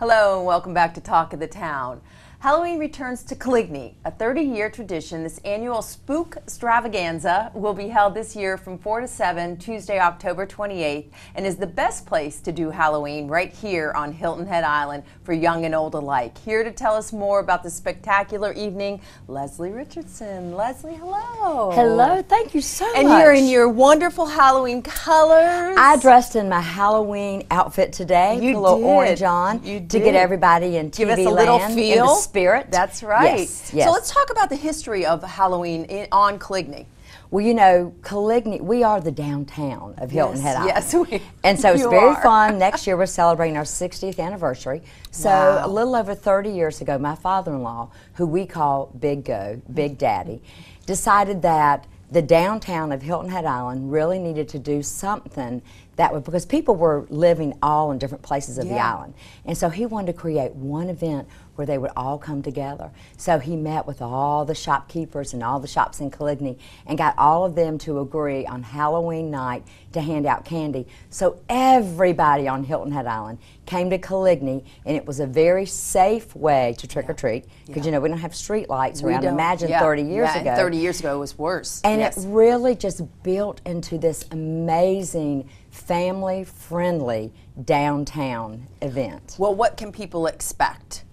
Hello and welcome back to Talk of the Town. Halloween returns to Coligny, a 30 year tradition. This annual spook extravaganza will be held this year from 4 to 7, Tuesday, October 28th, and is the best place to do Halloween right here on Hilton Head Island for young and old alike. Here to tell us more about the spectacular evening, Leslie Richardson. Leslie, hello. Hello, thank you so and much. And you're in your wonderful Halloween colors. I dressed in my Halloween outfit today, you a little did. orange on, you to get everybody in TV Give us a land, little feel. Spirit. That's right. Yes, yes. So let's talk about the history of Halloween in, on Coligny. Well, you know, Coligny, we are the downtown of Hilton Yes, Head Island. yes, we- and so it's very are. fun. Next year we're celebrating our 60th anniversary. So Wow. a little over 30 years ago, my father-in-law, who we call Big Go, Big Daddy, decided that the downtown of Hilton Head Island really needed to do something that would, because people were living all in different places of the island. And so he wanted to create one event where they would all come together. So he met with all the shopkeepers and all the shops in Coligny and got all of them to agree on Halloween night to hand out candy. So everybody on Hilton Head Island came to Coligny and it was a very safe way to trick or treat because Yeah. you know we don't have street lights We around. don't- Imagine yeah, 30 years yeah, ago. 30 years ago it was worse. And yes. it really just built into this amazing family friendly downtown event. well, what can people expect?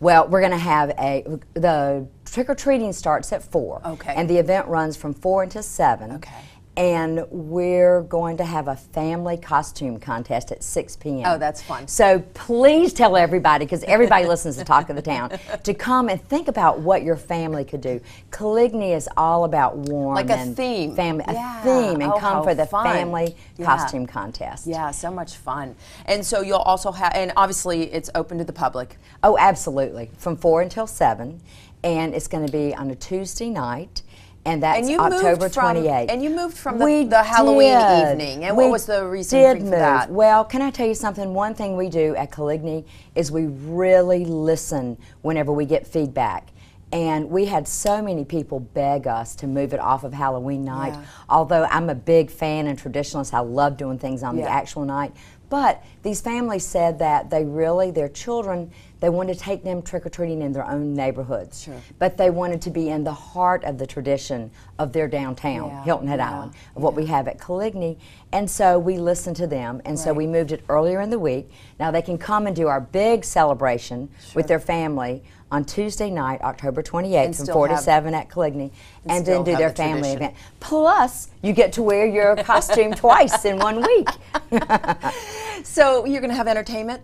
Well, we're going to have a the trick or treating starts at four. Okay. And the event runs from four until seven. Okay. And we're going to have a family costume contest at 6 p.m. Oh, that's fun. So please tell everybody, because everybody listens to Talk of the Town, to come and think about what your family could do. Coligny is all about warm Like a theme. family, Yeah. a theme, and Oh, come for the fun. family Yeah. costume contest. Yeah, so much fun. And so you'll also have, and obviously it's open to the public. Oh, absolutely. From 4 until 7. And it's going to be on a Tuesday night. And that's And you October moved from, 28th. And you moved from the, We the Halloween did. evening. And We what was the reason did for move. that? Well, can I tell you something? One thing we do at Coligny is we really listen whenever we get feedback. And we had so many people beg us to move it off of Halloween night. Yeah. Although I'm a big fan and traditionalist, I love doing things on the actual night. But these families said that they really, their children, they wanted to take them trick or treating in their own neighborhoods. Sure. But they wanted to be in the heart of the tradition of their downtown, Yeah, Hilton Head yeah, Island, of what we have at Coligny. And so we listened to them, and so we moved it earlier in the week. Now they can come and do our big celebration with their family on Tuesday night, October 28th, And from 4 to 7 at Coligny, and and, then do their the family tradition. event. Plus, you get to wear your costume twice in one week. So you're going to have entertainment?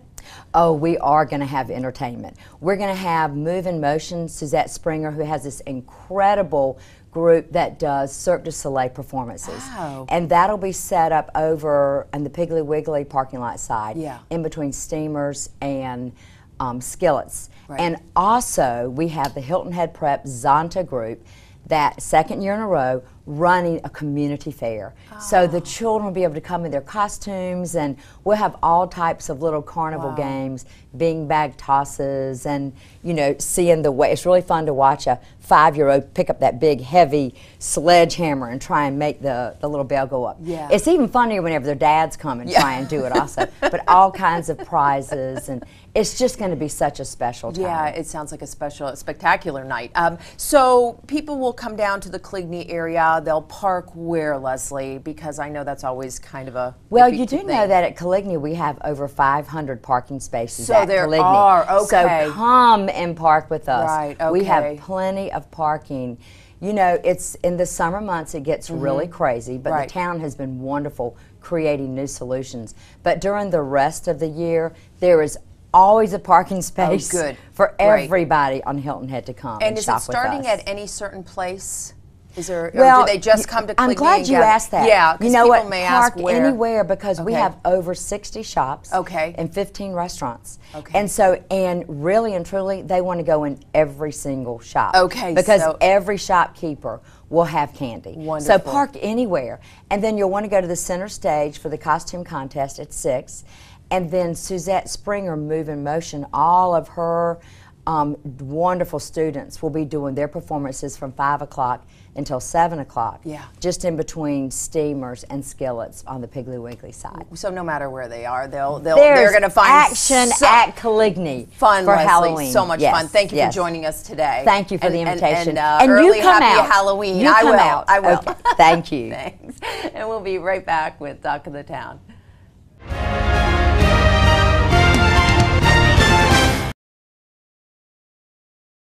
Oh, we are going to have entertainment. We're going to have Move in Motion, Suzette Springer, who has this incredible group that does Cirque du Soleil performances. Wow. And that'll be set up over on the Piggly Wiggly parking lot side, Yeah. in between steamers and um, skillets. Right. And also, we have the Hilton Head Prep Zonta group that second year in a row running a community fair. So Ah. the children will be able to come in their costumes and we'll have all types of little carnival Wow. games, being bag tosses and you know seeing the way it's really fun to watch a 5-year-old pick up that big heavy sledgehammer and try and make the, the little bell go up. Yeah. It's even funnier whenever their dads come and Yeah. try and do it also. but all kinds of prizes and it's just going to be such a special time. Yeah, it sounds like a special, spectacular night. Um, so people will come down to the Coligny area. Uh, they'll park where, Leslie? Because I know that's always kind of a Well, you do thing. know that at Coligny we have over 500 parking spaces So at there Coligny. are, okay. So come and park with us. Right, Okay. We have plenty of parking. You know, it's in the summer months it gets mm-hmm. really crazy, but. Right. the town has been wonderful creating new solutions. But during the rest of the year, there is always a parking oh, space Oh, good. for everybody on Hilton Head to come and, And is it starting at any certain place? Is there? Well, or do they just come to? I'm glad you asked that. Yeah, you know people what? may Park ask where. anywhere because we have over 60 shops. Okay. And 15 restaurants. Okay. And so, and really and truly, they want to go in every single shop. Okay, Because so- every shopkeeper will have candy. Wonderful. So park anywhere, and then you'll want to go to the center stage for the costume contest at six, and then Suzette Springer Move in Motion. All of her um, wonderful students will be doing their performances from 5 o'clock until 7 o'clock. Yeah. Just in between steamers and skillets on the Piggly Wiggly side. So no matter where they are, they'll they'll they're going to find action so- at Coligny fun for Leslie. Halloween. So much Yes, fun. Thank you yes. for joining us today. Thank you for And- the invitation. And, uh, And you early come happy out. Halloween. You I come will. out. I will. Okay. Thank you. Thanks. And we'll be right back with Talk of the Town.